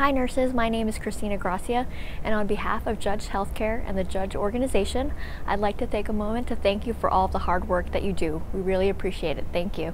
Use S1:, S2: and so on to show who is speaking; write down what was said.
S1: Hi nurses, my name is Christina Gracia and on behalf of Judge Healthcare and the Judge organization, I'd like to take a moment to thank you for all of the hard work that you do. We really appreciate it. Thank you.